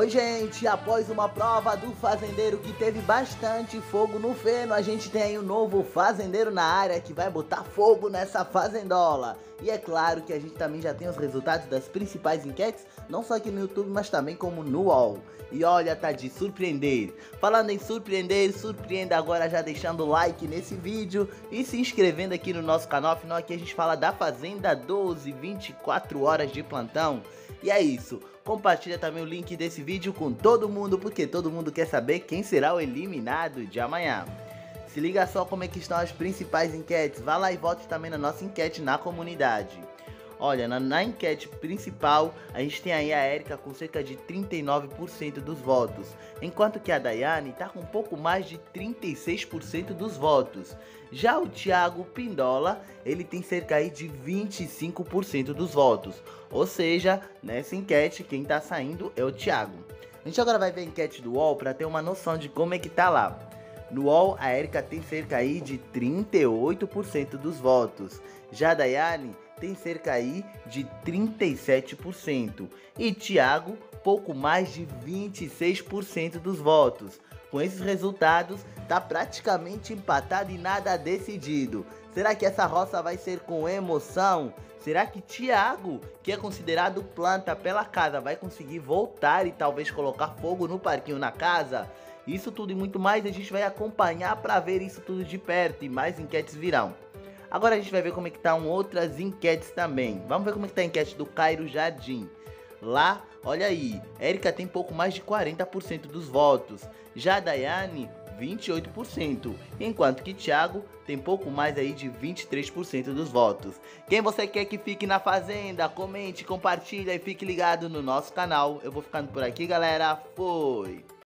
Oi, gente! Após uma prova do fazendeiro que teve bastante fogo no feno, a gente tem aí um novo fazendeiro na área que vai botar fogo nessa fazendola. E é claro que a gente também já tem os resultados das principais enquetes, não só aqui no YouTube, mas também como no UOL. E olha, tá de surpreender. Falando em surpreender, surpreenda agora já deixando o like nesse vídeo e se inscrevendo aqui no nosso canal, afinal aqui a gente fala da Fazenda 12, 24 horas de plantão. E é isso, compartilha também o link desse vídeo com todo mundo, porque todo mundo quer saber quem será o eliminado de amanhã. Se liga só como é que estão as principais enquetes, vá lá e vote também na nossa enquete na comunidade. Olha, na, na, enquete principal, a gente tem aí a Erika com cerca de 39% dos votos, enquanto que a Daiane está com um pouco mais de 36% dos votos. Já o Thiago Pindola, ele tem cerca aí de 25% dos votos. Ou seja, nessa enquete, quem está saindo é o Thiago. A gente agora vai ver a enquete do UOL para ter uma noção de como é que tá lá. No UOL, a Erika tem cerca aí de 38% dos votos. Já a Daiane tem cerca aí de 37%. E Thiago, pouco mais de 26% dos votos. Com esses resultados, tá praticamente empatado e nada decidido. Será que essa roça vai ser com emoção? Será que Thiago, que é considerado planta pela casa, vai conseguir voltar e talvez colocar fogo no parquinho na casa? Isso tudo e muito mais a gente vai acompanhar para ver isso tudo de perto e mais enquetes virão. Agora a gente vai ver como é que estão outras enquetes também. Vamos ver como é que tá a enquete do Cairo Jardim. Lá, olha aí, Érica tem pouco mais de 40% dos votos. Já a Daiane, 28%, enquanto que Thiago tem pouco mais aí de 23% dos votos. Quem você quer que fique na fazenda? Comente, compartilha e fique ligado no nosso canal. Eu vou ficando por aqui, galera. Fui!